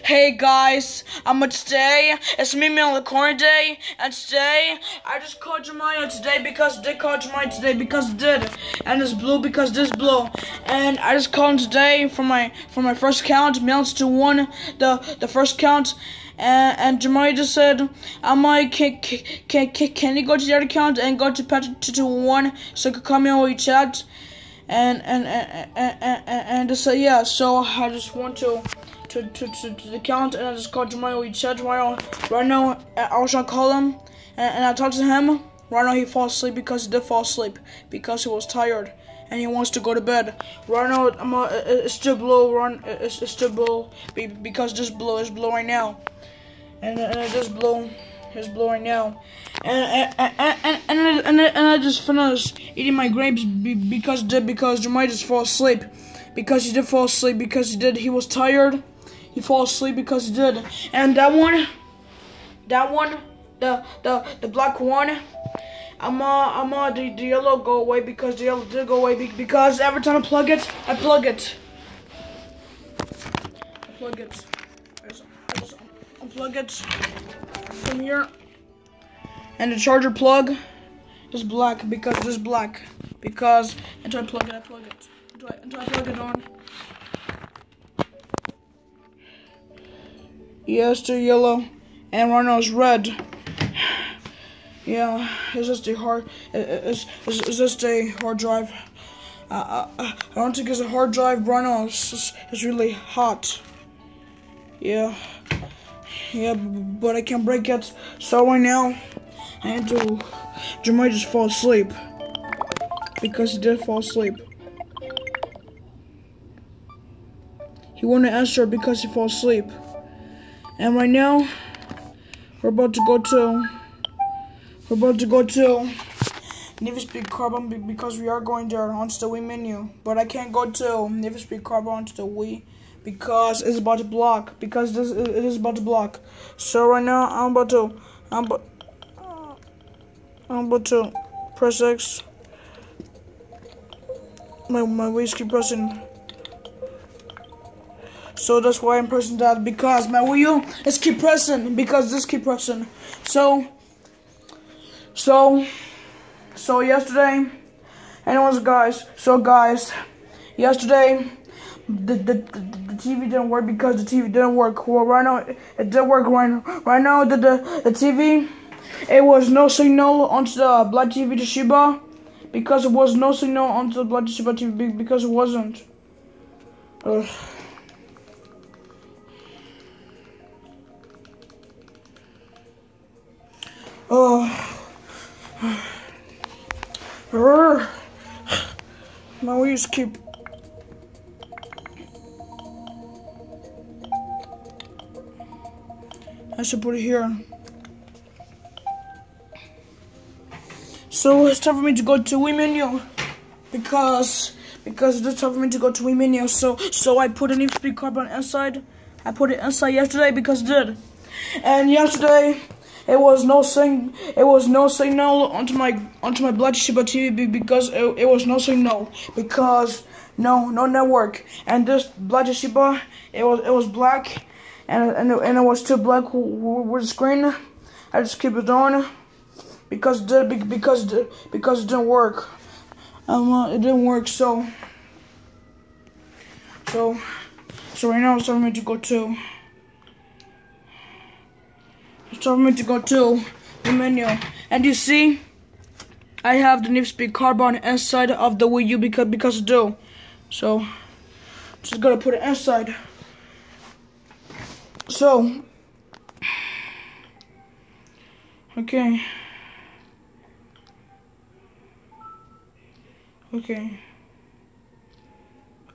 Hey guys, I'm um, today. It's me, me on the corner day, and today I just called Jeremiah today because did call Jeremiah today because did, and it's blue because this blue, and I just called him today for my for my first count, mounts to one, the the first count, and, and Jeremiah just said, I'm like, can, can, can, can you go to the other account and go to Patrick to, to one so you can come in we chat? And and and and, and, and just say yeah. So I just want to to, to, to, to the account and I just called Jeremiah. We chat Jeremiah. Right now, I was to call him and, and I talked to him. Right now, he falls asleep because he did fall asleep because he was tired and he wants to go to bed. Right now, I'm uh, it's still blue. Run, it's, it's still blue because this blue is blue right now, and and it just blue is blue right now, and and and and, and, and, I just finished eating my grapes because did because Jeremiah just fall asleep because he did fall asleep because he did he was tired he fall asleep because he did. And that one, that one, the the the black one, I'm uh I'm uh the, the yellow go away because the yellow did go away because every time I plug it, I plug it. I plug it. I unplug it from here. And the charger plug is black because it is black. Because until I plug it, I plug it. Until I, until I plug it on. Yes, they're yellow, and Rhino's red. Yeah, it's just a hard. It's, it's, it's just a hard drive. Uh, I, I don't think it's a hard drive. Rhino it's, it's really hot. Yeah, yeah, but I can't break it. So right now, I need to. Jeremiah just fall asleep because he did fall asleep. He won't answer because he fell asleep. And right now, we're about to go to, we're about to go to for Speed Carbon because we are going there onto the Wii menu. But I can't go to for Speed Carbon onto the Wii because it's about to block. Because this it is about to block. So right now, I'm about to, I'm I'm about to press X. My my Wii's keep pressing so that's why I'm pressing that because my Wii U is keep pressing because this keep pressing. So, so, so yesterday, anyways guys, so guys, yesterday, the, the, the, TV didn't work because the TV didn't work. Well, right now, it did work right, right now, the, the, the TV, it was no signal onto the Black TV Toshiba because it was no signal onto the Black Toshiba TV because it wasn't. Ugh. Oh. My wheels keep. I should put it here. So it's time for me to go to Wii menu because because it's time for me to go to Wii menu. So so I put a new speed carbon inside. I put it inside yesterday because it did. And yesterday it was no sing. It was no signal onto my onto my Black Toshiba TV because it, it was no signal because no no network. And this Black Toshiba, it was it was black, and and it, and it was too black with the screen. I just keep it on because it because the, because it didn't work. Um, uh, it didn't work. So so so right now it's time for me to go to. I'm going to go to the menu. And you see, I have the Need for Speed Carbon inside of the Wii U because, because do. So, just gonna put it inside. So, okay. Okay.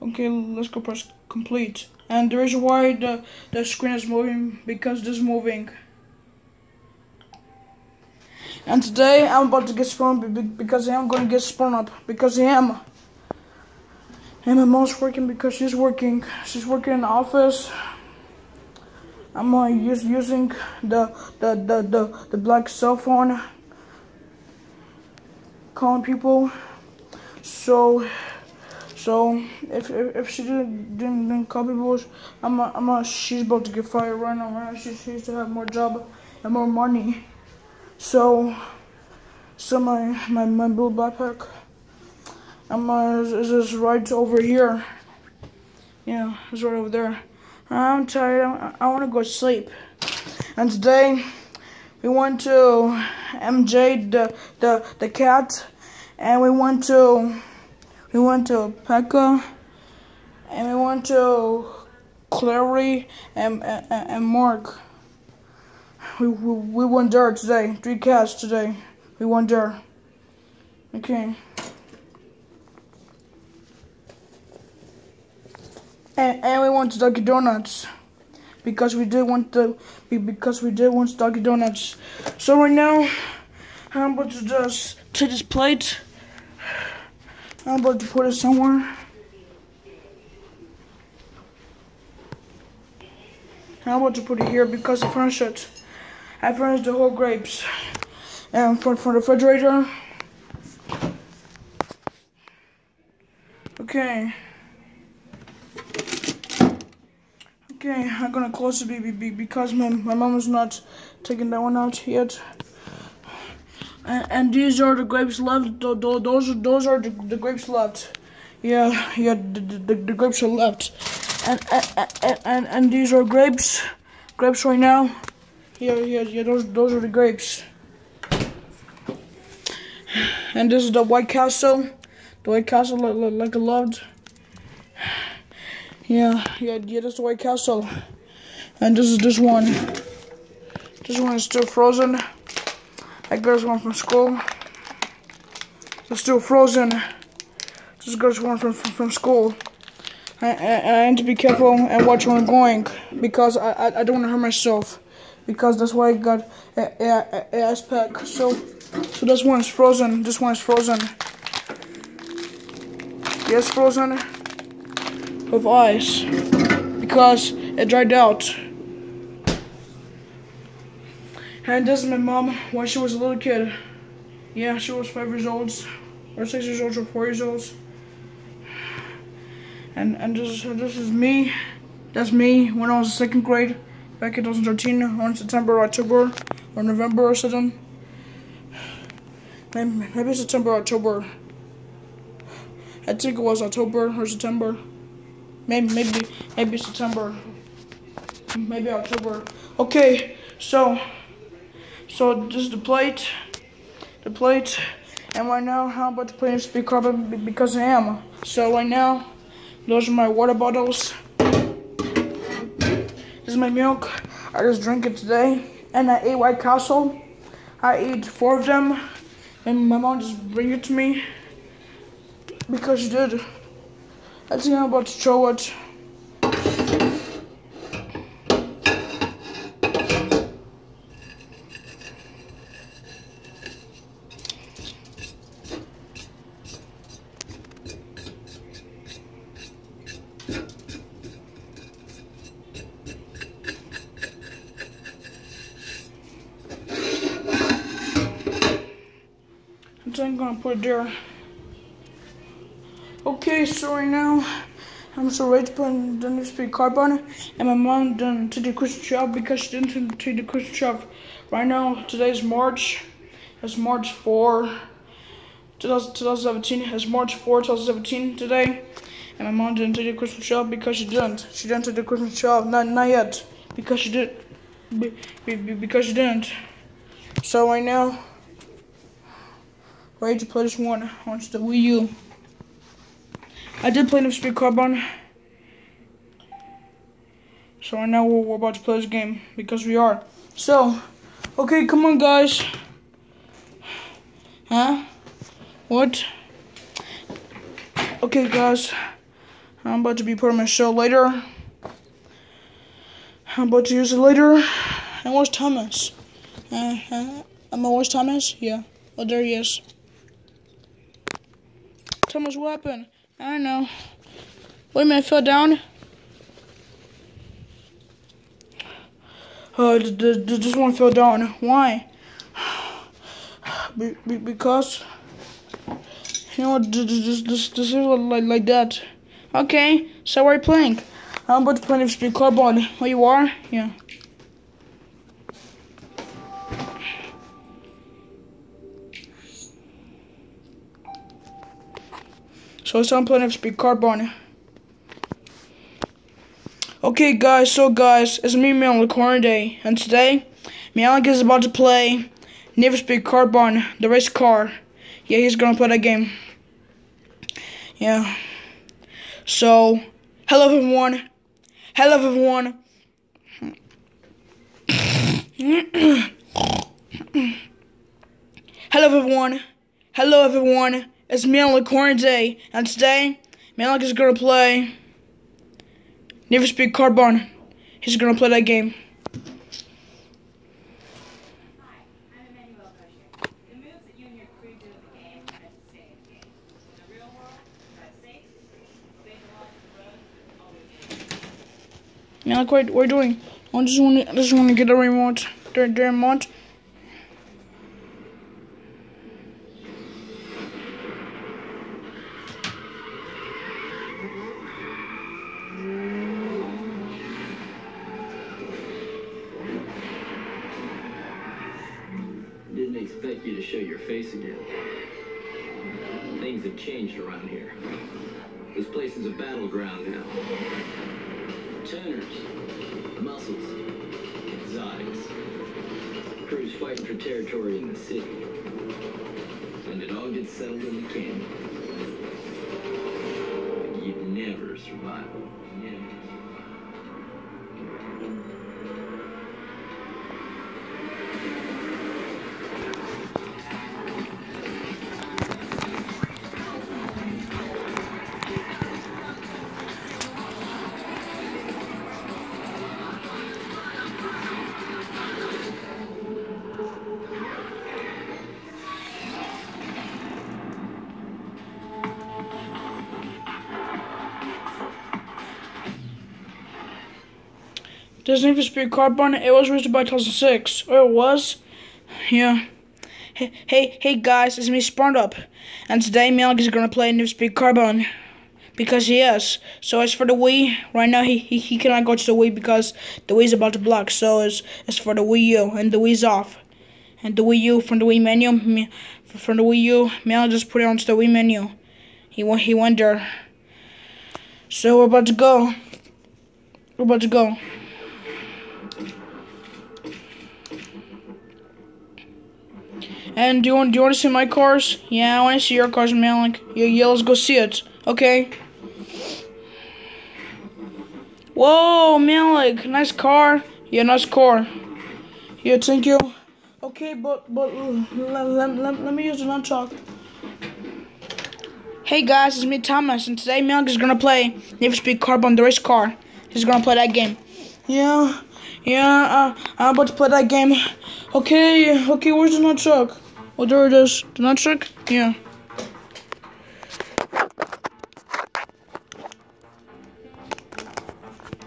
Okay, let's go press complete. And the reason why the, the screen is moving, because this is moving. And today I'm about to get sprung because I am going to get sprung up because I am. And my mom's working because she's working. She's working in the office. I'm uh, use, using the, the, the, the, the black cell phone calling people. So, so if if, if she didn't, didn't didn't copy bush, I'm a, I'm a, she's about to get fired right now. Right now she used to have more job and more money. So so my my my blue backpack. I'm is is right over here. Yeah, it's right over there. I'm tired. I, I want to go sleep. And today we went to MJ the the the cat, and we went to we went to Pekka, and we went to Clary and and, and Mark. We, we we went there today. Three cats today. We won there. Okay. And, and we went to Dunkin' Donuts because we did want to because we did want Dunkin' Donuts. So right now, I'm about to just take this plate. I'm about to put it somewhere. I'm about to put it here because I finished it. I finished the whole grapes. And for, for the refrigerator. Okay. Okay, I'm gonna close the BBB because my, my mom is not taking that one out yet. And, and these are the grapes left. Those those are the, the grapes left. Yeah, yeah, the, the, the grapes are left. And and, and and these are grapes, grapes right now. Yeah, yeah, yeah. Those those are the grapes. And this is the White Castle, the White Castle like, like I loved. Yeah, yeah, yeah, that's the White Castle. And this is this one. This one is still frozen. I got this one from school. It's still frozen. This this one from, from, from school. I, I, I need to be careful and watch where I'm going because I, I, I don't want to hurt myself. Because that's why I got a, ice pack. So, so this one is frozen. This one is frozen. Yes, frozen of ice because it dried out. And this is my mom when she was a little kid. Yeah, she was five years old, or six years old, or four years old. And and this this is me. That's me when I was in second grade, back in 2013, on September, October, or November or something. Maybe, September, October. I think it was October or September. Maybe, maybe, maybe September. Maybe October. Okay, so, so this is the plate. The plate. And right now, how about the plate carbon because I am. So right now, those are my water bottles. My milk. I just drink it today. And I ate White Castle. I ate four of them. And my mom just bring it to me. Because she did. I think I'm about to throw it. I Okay, so right now I'm so ready to put in the Need for Speed Carbon and my mom done to the Christmas shop because she didn't to the Christmas shop. Right now, today's March. It's March 4, 2017. It's March 4, 2017 today. And my mom didn't take the Christmas shop because she didn't. She didn't take the Christmas shop, not not yet. Because she did be, be, because she didn't. So right now, ready to play this one on the Wii U. I did play Speed Carbon. So right now we're, we're about to play this game because we are. So, okay, come on guys. Huh? What? Okay guys, I'm about to be putting my show later. I'm about to use it later. And where's Thomas? Uh, uh, am I where's Thomas? Yeah. Oh, there he is. What happened? I don't know. Wait a minute, I fell down. Uh, this one fell down. Why? Be, be, because You know? This this this, this is like like that. Okay. So we're playing. I'm about to play for Speed Carbon. Oh, you are? Yeah. So it's on Planet Speed Carbon. Okay guys, so guys, it's me Meow Corner Day, and today, Meow is about to play Need for Speed Carbon, the race car. Yeah, he's gonna play that game. Yeah. So, hello everyone. Hello everyone. hello everyone. Hello everyone. It's on Corner Day, and today, Malik is gonna play Need for Speed Carbon. He's gonna play that game. Malik, what we're doing? I just want to, just want to get a remote, the remote, expect you to show your face again. Things have changed around here. This place is a battleground now. Tuners, muscles, exotics. Crews fighting for territory in the city. And it all gets settled in the canyon. Disney for Speed Carbon. It was released by 2006. Oh, it was? Yeah. Hey, hey, hey guys, it's me Spawned Up. And today Milk is gonna play Need for Speed Carbon. Because he is. So as for the Wii, right now he, he, he cannot go to the Wii because the Wii is about to block. So it's, it's for the Wii U and the Wii's off. And the Wii U from the Wii menu, from the Wii U, Mel just put it onto the Wii menu. He he went there. So we're about to go. We're about to go. And do you want do you want to see my cars? Yeah, I want to see your cars, Malik. Yeah, yeah, let's go see it. Okay. Whoa, Malik, nice car. Yeah, nice car. Yeah, thank you. Okay, but but let, let, let, let me use the nunchuck. Hey guys, it's me Thomas, and today Malik is gonna play Need for Speed Carbon, the race car. He's gonna play that game. Yeah, yeah, uh, I'm about to play that game. Okay, okay, where's the nunchuck? Oh, there it is. The nunchuck? Yeah.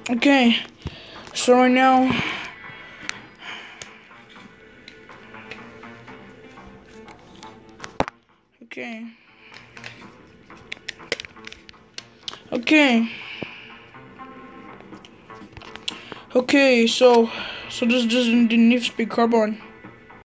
Okay, so right now, okay, okay, okay, so, so this, this is the Need for Speed Carbon.